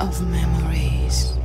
of memories.